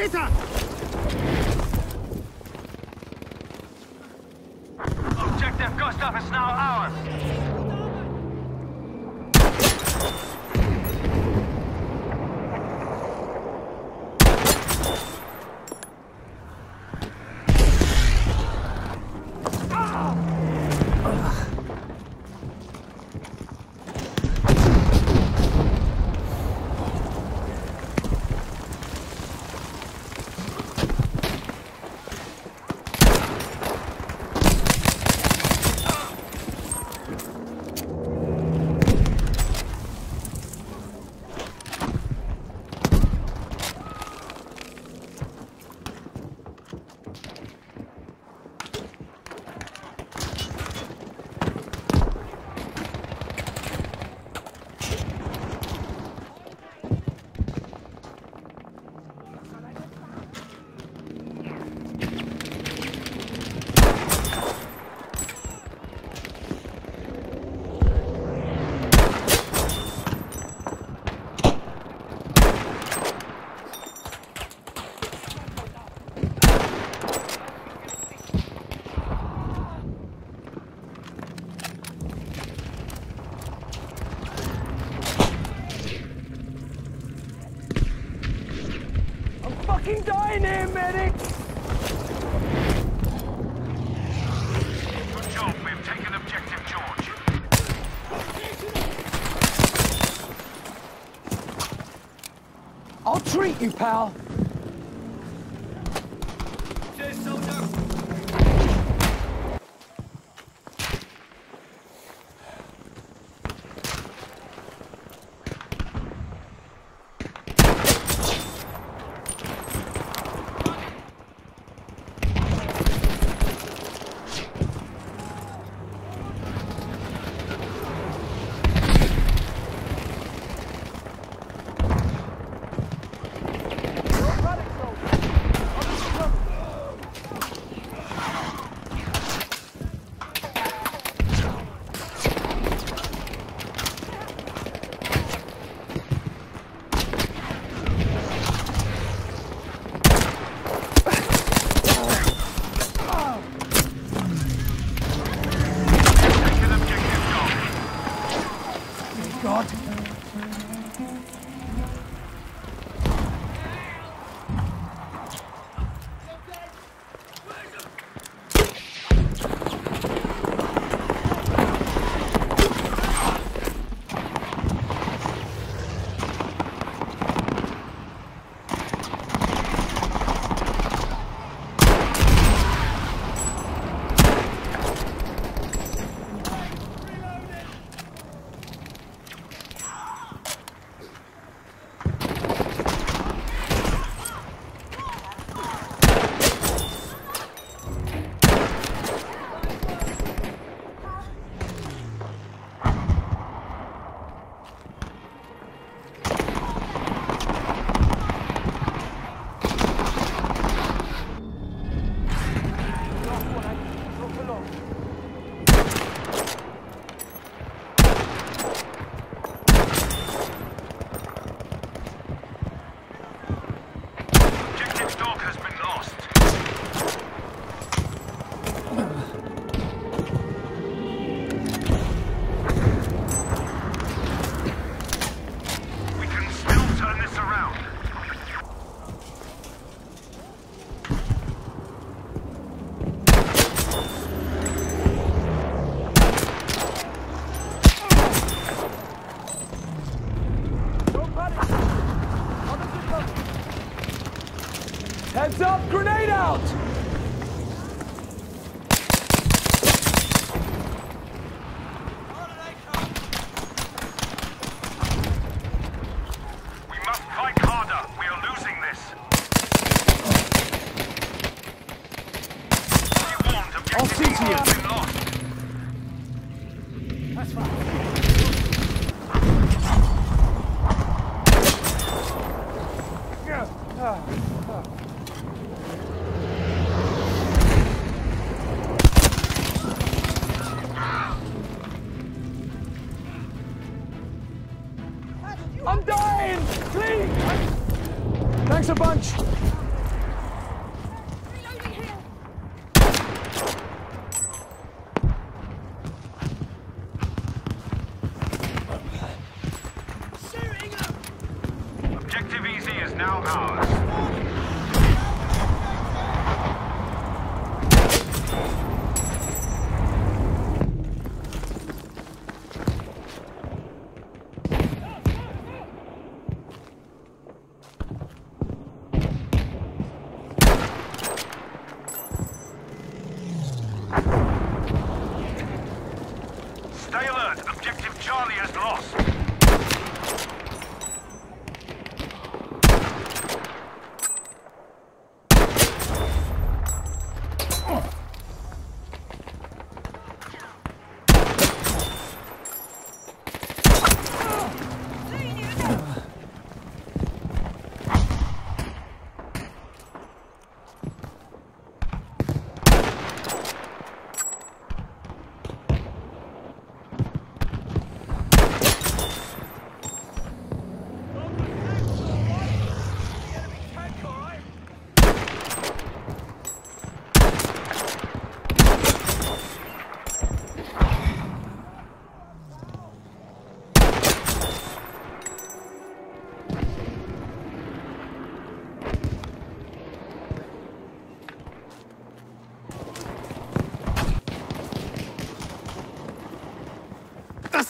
Cheetah! Objective Gustav is now ours. greet you, pal. God. Oh, fuck.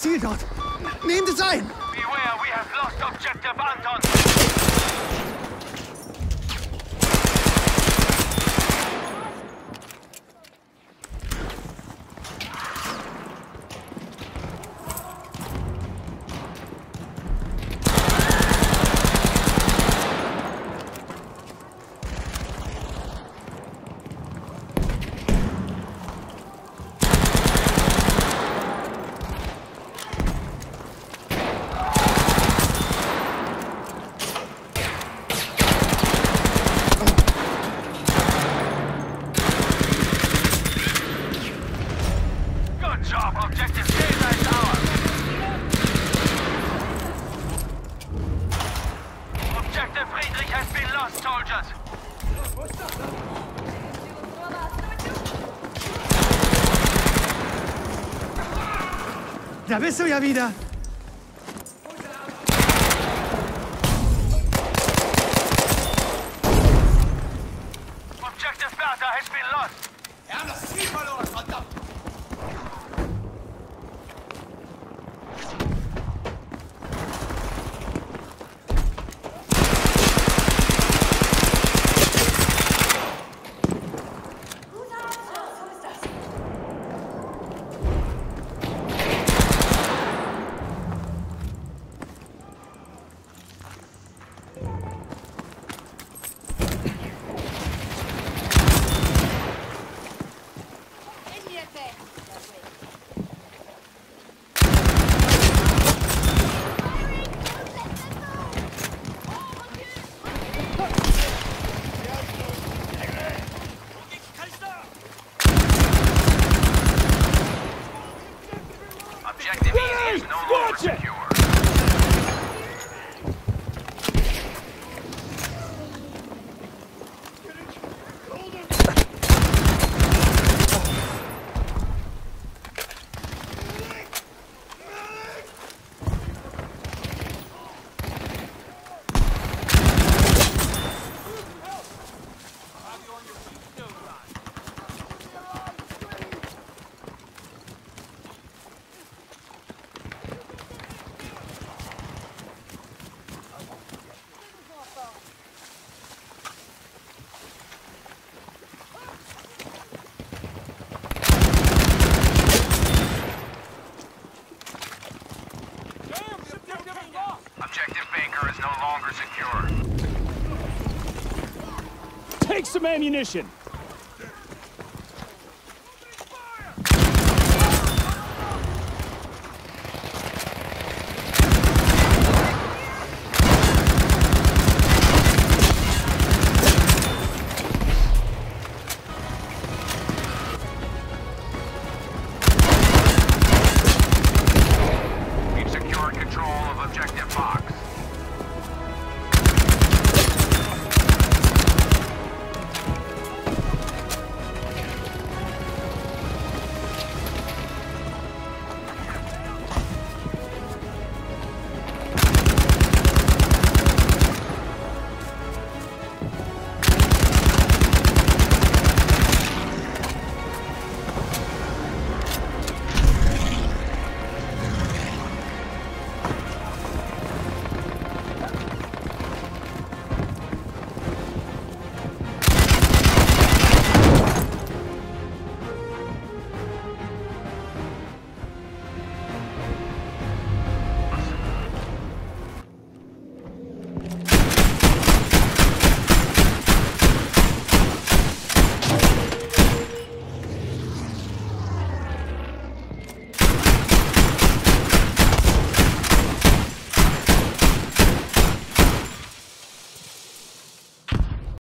Das Ziel dort! Beware, we have lost Objective Anton. ya ves o ya viste Watch it! Some ammunition.